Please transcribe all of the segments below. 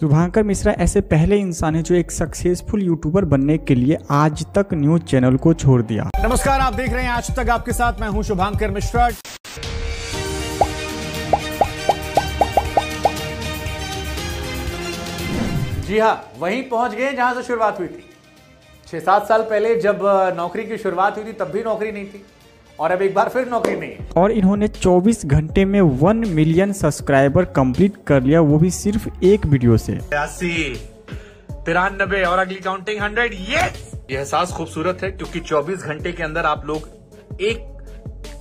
शुभांकर मिश्रा ऐसे पहले इंसान है जो एक सक्सेसफुल यूट्यूबर बनने के लिए आज तक न्यूज़ चैनल को छोड़ दिया। नमस्कार, आप देख रहे हैं आज तक आपके साथ मैं हूँ शुभांकर मिश्रा। जी हाँ वहीं पहुँच गए जहाँ से शुरुआत हुई थी। छह सात साल पहले जब नौकरी की शुरुआत हुई थी, तब भी नौकरी नहीं थी। और अब एक बार फिर नौकरी नहीं और इन्होंने 24 घंटे में 1 मिलियन सब्सक्राइबर कंप्लीट कर लिया वो भी सिर्फ़ एक वीडियो से। ऐसी तिरानबे और अगली काउंटिंग हंड्रेड ये यह एहसास खूबसूरत है क्योंकि 24 घंटे के अंदर आप लोग एक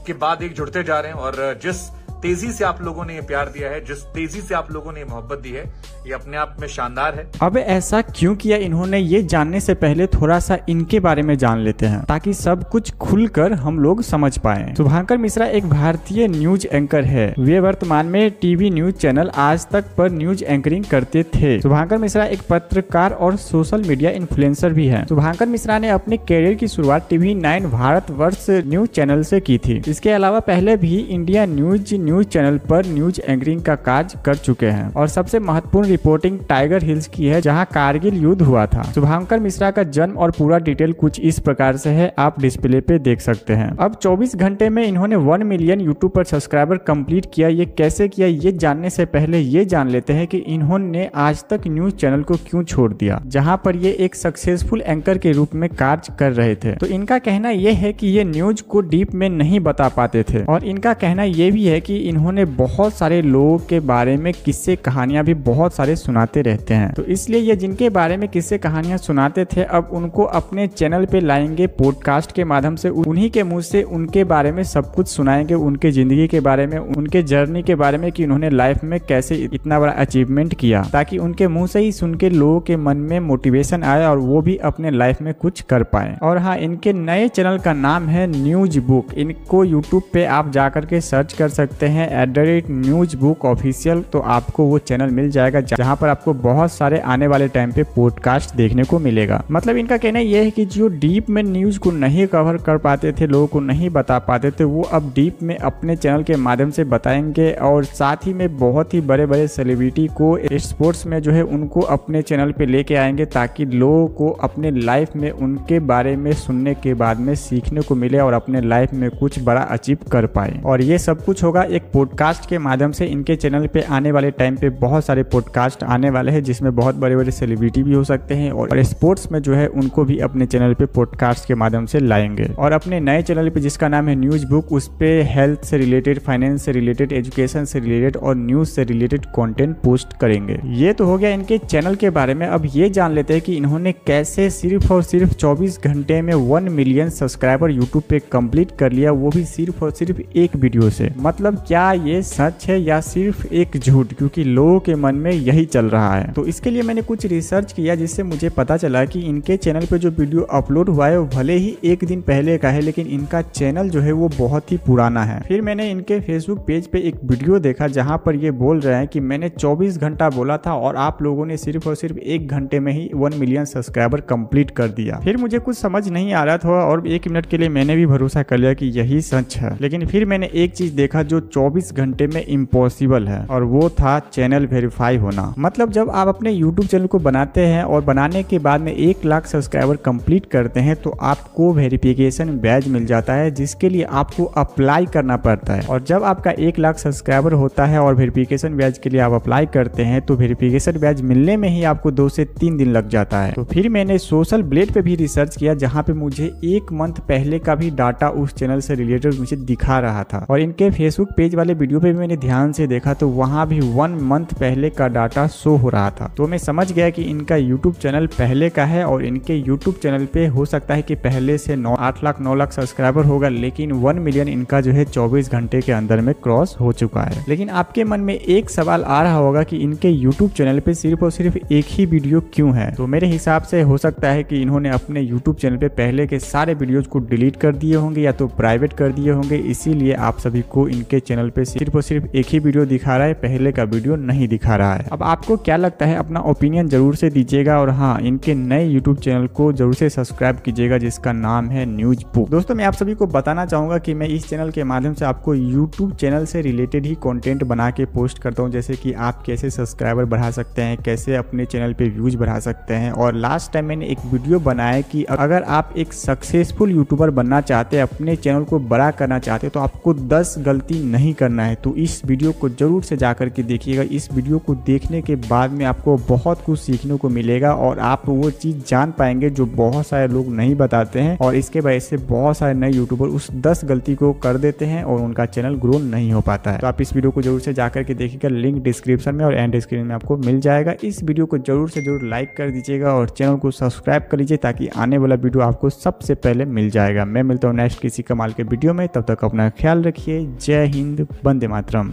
के बाद एक जुड़ते जा रहे हैं और जिस तेज़ी से आप लोगों ने ये प्यार दिया है, जिस तेज़ी से आप लोगों ने मोहब्बत दी है, ये अपने आप में शानदार है। अब ऐसा क्यों किया इन्होंने, ये जानने से पहले थोड़ा सा इनके बारे में जान लेते हैं, ताकि सब कुछ खुलकर हम लोग समझ पाए। शुभांकर मिश्रा एक भारतीय न्यूज़ एंकर है। वे वर्तमान में टीवी न्यूज़ चैनल आज तक पर न्यूज़ एंकरिंग करते थे। शुभांकर मिश्रा एक पत्रकार और सोशल मीडिया इन्फ्लुएंसर भी है। शुभांकर मिश्रा ने अपने कैरियर की शुरुआत टीवी नाइन भारत वर्ष न्यूज़ चैनल से की थी। इसके अलावा पहले भी इंडिया न्यूज़ न्यूज़ चैनल पर न्यूज़ एंकरिंग का कार्य कर चुके हैं। और सबसे महत्वपूर्ण रिपोर्टिंग टाइगर हिल्स की है, जहाँ कारगिल युद्ध हुआ था। शुभांकर मिश्रा का जन्म और पूरा डिटेल कुछ इस प्रकार से है, आप डिस्प्ले पे देख सकते हैं। अब 24 घंटे में इन्होंने 1 मिलियन यूट्यूब पर सब्सक्राइबर कंप्लीट किया, ये कैसे किया, ये जानने से पहले ये जान लेते हैं कि इन्होंने आज तक न्यूज़ चैनल को क्यों छोड़ दिया, जहाँ पर ये एक सक्सेसफुल एंकर के रूप में कार्य कर रहे थे। तो इनका कहना यह है कि ये न्यूज़ को डीप में नहीं बता पाते थे। और इनका कहना यह भी है कि इन्होंने बहुत सारे लोगों के बारे में किस्से कहानियाँ भी बहुत सारे सुनाते रहते हैं। तो इसलिए ये जिनके बारे में किस्से कहानियाँ सुनाते थे, अब उनको अपने चैनल पे लाएँगे पॉडकास्ट के माध्यम से। उन्हीं के मुँह से उनके बारे में सब कुछ सुनाएँगे, उनके ज़िंदगी के बारे में, उनके जर्नी के बारे में कि उन्होंने लाइफ में कैसे इतना बड़ा अचीवमेंट किया। ताकि उनके मुँह से ही सुन के लोगों के मन में मोटिवेशन आए और वो भी अपने लाइफ में कुछ कर पाए। और हाँ इनके नए चैनल का नाम है न्यूज़ बुक इनको यूट्यूब पे आप जाकर के सर्च कर सकते हैं at the rate news book official तो आपको वो चैनल मिल जाएगा जहाँ पर आपको बहुत सारे आने वाले टाइम पे पॉडकास्ट देखने को मिलेगा। मतलब इनका कहना यह है कि जो डीप में न्यूज़ को नहीं कवर कर पाते थे, लोगों को नहीं बता पाते थे, वो अब डीप में अपने चैनल के माध्यम से बताएँगे और साथ ही में बहुत ही बड़े बड़े सेलिब्रिटी को स्पोर्ट्स में जो है उनको अपने चैनल पे लेके आएँगे ताकि लोगों को अपने लाइफ में उनके बारे में सुनने के बाद में सीखने को मिले और अपने लाइफ में कुछ बड़ा अचीव कर पाए। और ये सब कुछ होगा एक पॉडकास्ट के माध्यम से इनके चैनल पे आने वाले टाइम पे बहुत सारे पॉडकास्ट आने वाले हैं, जिसमें बहुत बड़े बड़े सेलिब्रिटी भी हो सकते हैं और स्पोर्ट्स में जो है, उनको भी अपने चैनल पे पॉडकास्ट के माध्यम से लाएँगे। और अपने नए चैनल पे जिसका नाम है न्यूज़ बुक उस पे हेल्थ से रिलेटेड फाइनेंस से रिलेटेड एजुकेशन से रिलेटेड और न्यूज़ से रिलेटेड कॉन्टेंट पोस्ट करेंगे। ये तो हो गया इनके चैनल के बारे में। अब ये जान लेते हैं कि इन्होंने कैसे सिर्फ़ और सिर्फ़ 24 घंटे में 1 मिलियन सब्सक्राइबर यूट्यूब पे कंप्लीट कर लिया, वो भी सिर्फ़ और सिर्फ़ एक वीडियो से। मतलब क्या ये सच है या सिर्फ़ एक झूठ? क्योंकि लोगों के मन में यही चल रहा है। तो इसके लिए मैंने कुछ रिसर्च किया जिससे मुझे पता चला कि इनके चैनल पे जो वीडियो अपलोड हुआ है, वो भले ही एक दिन पहले का है, लेकिन इनका चैनल जो है, वो बहुत ही पुराना है। फिर मैंने इनके फेसबुक पेज पे एक वीडियो देखा जहाँ पर ये बोल रहे हैं कि मैंने 24 घंटा बोला था और आप लोगों ने सिर्फ़ और सिर्फ़ एक घंटे में ही वन मिलियन सब्सक्राइबर कंप्लीट कर दिया। फिर मुझे कुछ समझ नहीं आ रहा था और एक मिनट के लिए मैंने भी भरोसा कर लिया कि यही सच है। लेकिन फिर मैंने एक चीज़ देखा जो 24 घंटे में इम्पॉसिबल है। और वो था चैनल वेरीफाई होना। मतलब जब आप अपने यूट्यूब चैनल को बनाते हैं और बनाने के बाद में एक लाख सब्सक्राइबर कंप्लीट करते हैं तो आपको वेरिफिकेशन बैज मिल जाता है, जिसके लिए आपको अप्लाई करना पड़ता है। और जब आपका एक लाख सब्सक्राइबर होता है और वेरिफिकेशन बैज के लिए आप अप्लाई करते हैं तो वेरिफिकेशन बैज मिलने में ही आपको दो से तीन दिन लग जाता है। तो फिर मैंने सोशल ब्लेड पे भी रिसर्च किया, जहाँ पे मुझे एक मंथ पहले का भी डाटा उस चैनल से रिलेटेड मुझे दिखा रहा था। और इनके फेसबुक पेज वाले वीडियो पे भी मैंने ध्यान से देखा तो वहाँ भी वन मंथ पहले का डाटा शो हो रहा था। तो मैं समझ गया कि इनका यूट्यूब चैनल पहले का है और इनके यूट्यूब चैनल पे हो सकता है कि पहले से नौ, आठ लाख, नौ लाख सब्सक्राइबर होगा, लेकिन वन मिलियन इनका जो है चौबीस घंटे के अंदर में क्रॉस हो चुका है। लेकिन आपके मन में एक सवाल आ रहा होगा कि इनके यूट्यूब चैनल पे सिर्फ़ और सिर्फ़ एक ही वीडियो क्यों है? तो मेरे हिसाब से हो सकता है कि इन्होंने अपने यूट्यूब चैनल पे पहले के सारे वीडियोज़ को डिलीट कर दिए होंगे या तो प्राइवेट कर दिए होंगे, इसीलिए आप सभी को इनके चैनल पे सिर्फ़ और सिर्फ़ एक ही वीडियो दिखा रहा है, पहले का वीडियो नहीं दिखा रहा है। अब आपको क्या लगता है, अपना ओपिनियन ज़रूर से दीजिएगा और हाँ इनके नए यूट्यूब चैनल को ज़रूर से सब्सक्राइब कीजिएगा, जिसका नाम है न्यूज़ बुक दोस्तों, मैं आप सभी को बताना चाहूँगा कि मैं इस चैनल के माध्यम से आपको यूट्यूब चैनल से रिलेटेड ही कंटेंट बना के पोस्ट करता हूँ, जैसे कि आप कैसे सब्सक्राइबर बढ़ा सकते हैं, कैसे अपने चैनल पे व्यूज़ बढ़ा सकते हैं। और लास्ट टाइम मैंने एक वीडियो बनाया कि अगर आप एक सक्सेसफुल यूट्यूबर बनना चाहते हैं, अपने चैनल को बड़ा करना चाहते हैं तो आपको 10 गलती नहीं करना है तो इस वीडियो को ज़रूर से जाकर के देखिएगा। इस वीडियो को देखने के बाद में आपको बहुत कुछ सीखने को मिलेगा और आप वो चीज़ जान पाएँगे जो बहुत सारे लोग नहीं बताते हैं और इसके वजह से बहुत सारे नए यूट्यूबर उस दस गलती को कर देते हैं और उनका चैनल ग्रो नहीं हो पाता है। तो आप इस वीडियो को ज़रूर से जाकर के देखिएगा, लिंक डिस्क्रिप्शन में और एंड स्क्रीन में आपको मिल जाएगा। इस वीडियो को ज़रूर से ज़रूर लाइक कर दीजिएगा और चैनल को सब्सक्राइब कर लीजिए ताकि आने वाला वीडियो आपको सबसे पहले मिल जाएगा। मैं मिलता हूँ नेक्स्ट किसी कमाल के वीडियो में, तब तक अपना ख्याल रखिए। जय हिंद। वंदे मातरम।